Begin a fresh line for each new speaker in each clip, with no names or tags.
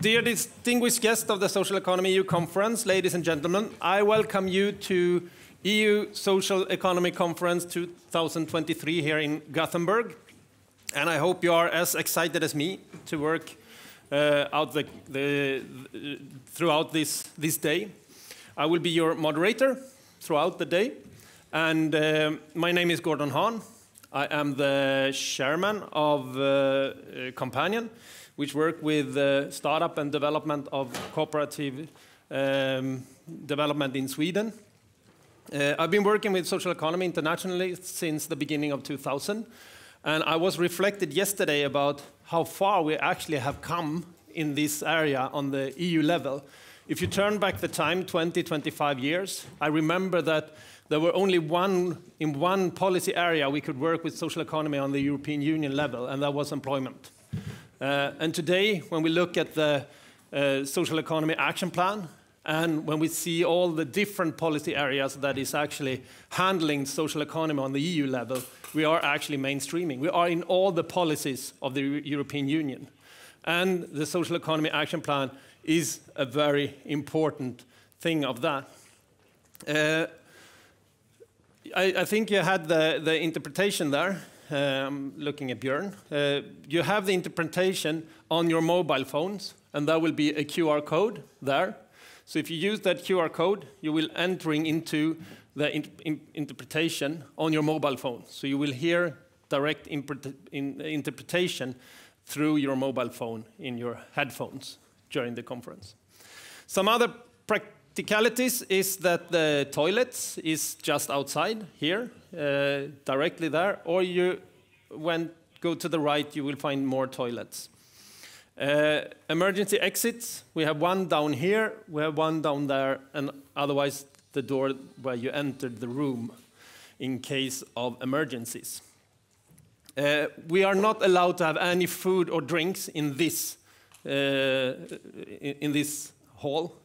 Dear distinguished guests of the Social Economy EU Conference, ladies and gentlemen, I welcome you to EU Social Economy Conference 2023 here in Gothenburg. And I hope you are as excited as me to work uh, out the, the, throughout this, this day. I will be your moderator throughout the day. And uh, my name is Gordon Hahn. I am the chairman of uh, uh Coompanion, which work with the startup and development of cooperative um, development in Sweden. Uh, I've been working with social economy internationally since the beginning of 2000, and I was reflected yesterday about how far we actually have come in this area on the EU level. If you turn back the time 20, 25 years, I remember that there were only one, in one policy area we could work with social economy on the European Union level, and that was employment. Uh, and today, when we look at the uh, social economy action plan, and when we see all the different policy areas that is actually handling social economy on the EU level, we are actually mainstreaming. We are in all the policies of the European Union. And the social economy action plan is a very important thing of that. Uh, I, I, think you had the, the interpretation there. Um, looking at Björn. Uh, you have the interpretation on your mobile phones, and there will be a QR code there. So if you use that QR code, you will entering into the in, in, interpretation on your mobile phone. So you will hear direct in, interpretation through your mobile phone in your headphones during the conference. Some other practicalities is that the toilets is just outside here, uh, directly there, or you, when go to the right, you will find more toilets. Uh, emergency exits, we have one down here, we have one down there, and otherwise the door where you entered the room in case of emergencies. Uh, we are not allowed to have any food or drinks in this, uh, in, in, this hall.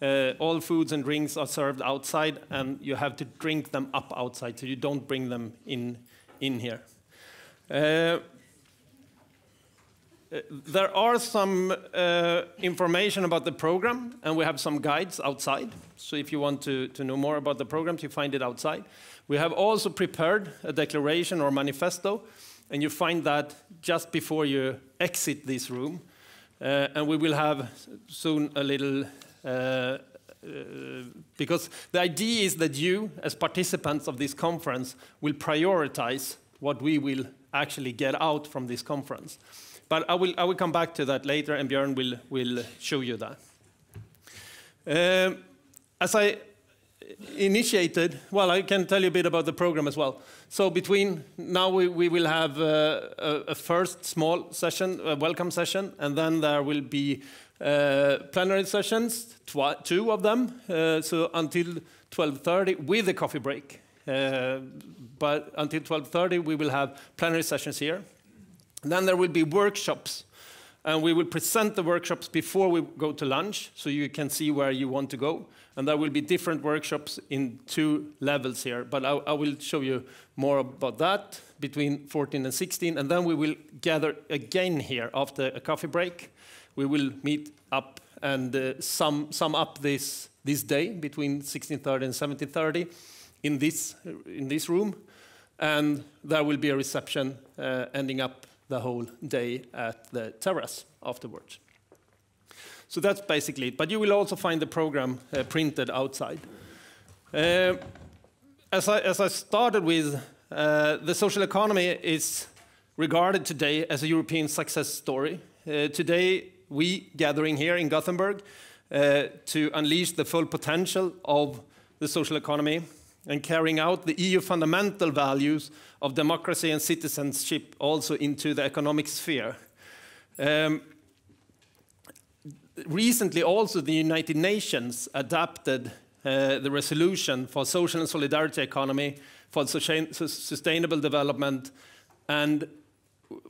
Uh, all foods and drinks are served outside, and you have to drink them up outside, so you don't bring them in, in here. Uh, uh there are some uh, information about the program, and we have some guides outside. So if you want to, to know more about the programs, you find it outside. We have also prepared a declaration or manifesto, and you find that just before you exit this room. Uh, and we will have soon a little because the idea is that you, as participants of this conference, will prioritize what we will actually get out from this conference. But I will, I will come back to that later, and Björn will, will show you that. Uh, as I initiated, well, I can tell you a bit about the program as well. So between now we, we will have uh, a, a, first small session, a welcome session, and then there will be uh, plenary sessions, two of them, uh, so until 12.30 with a coffee break. Uh, but until 12.30 we will have plenary sessions here. And then there will be workshops and we will present the workshops before we go to lunch so you can see where you want to go. And there will be different workshops in two levels here, but I, I, will show you more about that between 14 and 16. And then we will gather again here after a coffee break we will meet up and uh, sum, sum up this, this day between 16.30 and 17.30 in this, in this room. And there will be a reception uh, ending up the whole day at the terrace afterwards. So that's basically it. But you will also find the program uh, printed outside. Uh, as, I, as I started with, uh, the social economy is regarded today as a European success story. Uh, today, we gathering here in Gothenburg uh, to unleash the full potential of the social economy and carrying out the EU fundamental values of democracy and citizenship also into the economic sphere. Um, recently, also, the United Nations adopted uh, the resolution for social and solidarity economy, for sustainable development, and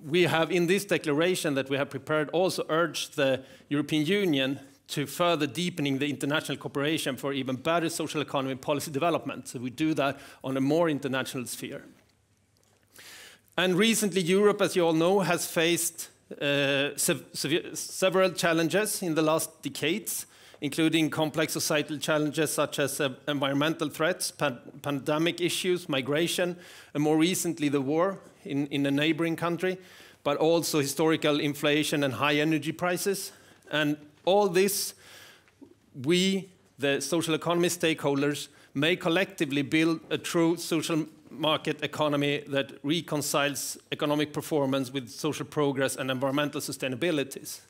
we have in this declaration that we have prepared also urged the European Union to further deepening the international cooperation for even better social economy policy development. So we do that on a more international sphere. And recently, Europe, as you all know, has faced uh, several challenges in the last decades, including complex societal challenges such as uh, environmental threats, pan pandemic issues, migration, and more recently the war in, in a neighboring country, but also historical inflation and high energy prices. And all this, we, the social economy stakeholders, may collectively build a true social market economy that reconciles economic performance with social progress and environmental sustainabilities.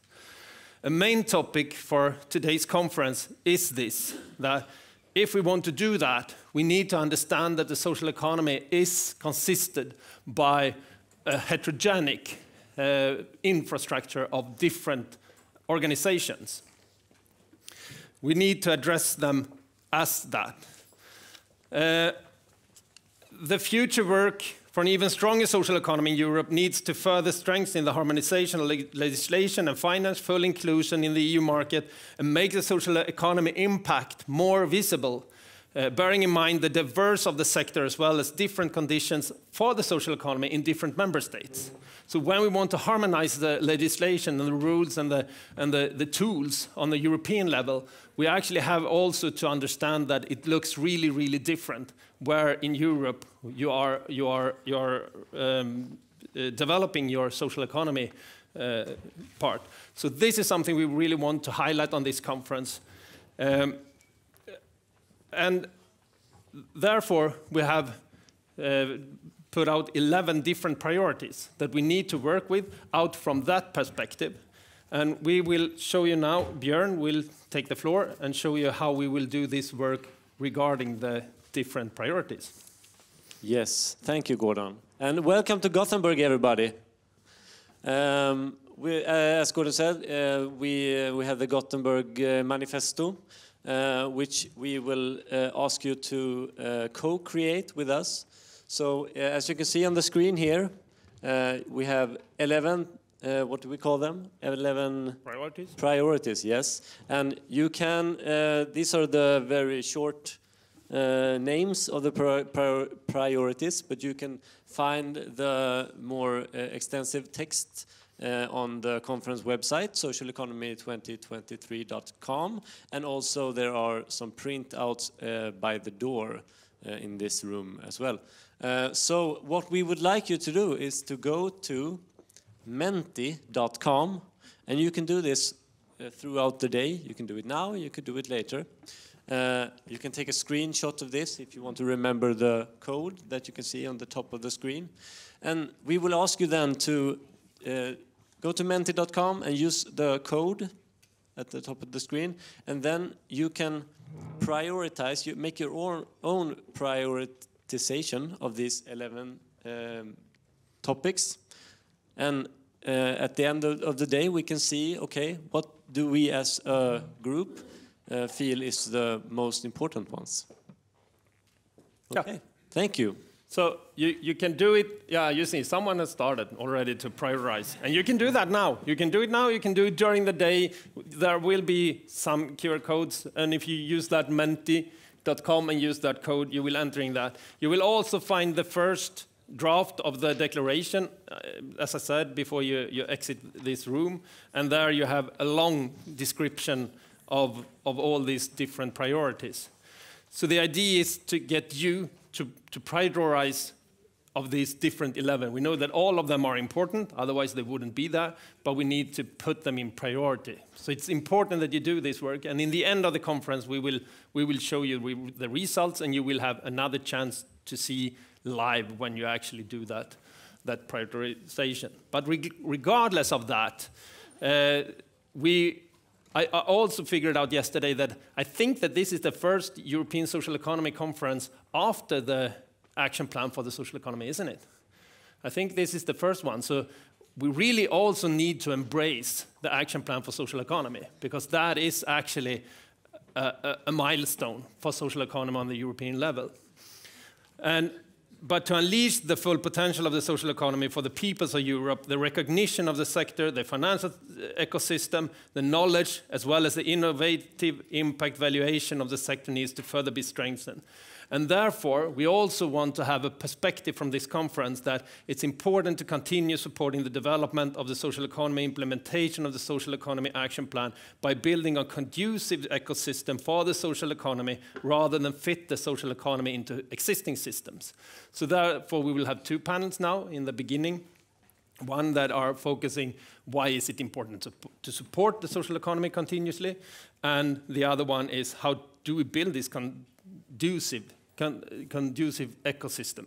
A main topic for today's conference is this, that if we want to do that, we need to understand that the social economy is consisted by a heterogenic uh, infrastructure of different organizations. We need to address them as that. Uh, the future work for an even stronger social economy in Europe needs to further strengthen the harmonization of legislation and finance, full inclusion in the EU market, and make the social economy impact more visible, uh, bearing in mind the diverse of the sector as well as different conditions for the social economy in different member states. So when we want to harmonize the legislation and the rules and the, and the, the tools on the European level, we actually have also to understand that it looks really, really different where in Europe you are, you are, you are um, uh, developing your social economy uh, part. So this is something we really want to highlight on this conference. Um, and therefore, we have uh, put out 11 different priorities that we need to work with out from that perspective. And we will show you now, Björn will take the floor and show you how we will do this work regarding the different priorities.
Yes, thank you, Gordon. And welcome to Gothenburg, everybody. Um, we, uh, as Gordon said, uh, we, uh, we have the Gothenburg uh, Manifesto, which we will uh, ask you to co-create with us. So as you can see on the screen here, we have 11 uh, what do we call them? 11
priorities.
Priorities, yes. And you can, uh, these are the very short uh, names of the pri pri priorities, but you can find the more uh, extensive text uh, on the conference website, socialeconomy2023.com, and also there are some printouts uh, by the door uh, in this room as well. Uh, so what we would like you to do is to go to menti.com, and you can do this throughout the day. You can do it now, you could do it later. Uh, you can take a screenshot of this if you want to remember the code that you can see on the top of the screen. And we will ask you then to uh, go to menti.com and use the code at the top of the screen. And then you can prioritize, you make your own, own prioritization of these 11 um, topics. And uh, at the end of, the day, we can see, okay, what do we as a group uh, feel is the most important ones. Okay, yeah. thank you.
So you, you can do it, yeah, you see, someone has started already to prioritize. And you can do that now. You can do it now, you can do it during the day. There will be some QR codes, and if you use that menti.com and use that code, you will enter in that. You will also find the first draft of the declaration, uh, as I said, before you, you exit this room. And there you have a long description of, of all these different priorities. So the idea is to get you to, to prioritize of these different 11. We know that all of them are important, otherwise they wouldn't be there, but we need to put them in priority. So it's important that you do this work, and in the end of the conference, we will, we will show you the results, and you will have another chance to see live when you actually do that, that prioritization. But reg regardless of that, uh, we I, also figured out yesterday that I think that this is the first European Social Economy Conference after the action plan for the social economy, isn't it? I think this is the first one. So we really also need to embrace the action plan for social economy because that is actually a, a, a milestone for social economy on the European level. And but to unleash the full potential of the social economy for the peoples of Europe, the recognition of the sector, the financial uh, ecosystem, the knowledge, as well as the innovative impact valuation of the sector needs to further be strengthened. And therefore, we also want to have a perspective from this conference that it's important to continue supporting the development of the social economy implementation of the social economy action plan by building a conducive ecosystem for the social economy rather than fit the social economy into existing systems. So therefore, we will have two panels now in the beginning. One that are focusing why is it important to, to support the social economy continuously, and the other one is how do we build this conducive conducive ecosystem.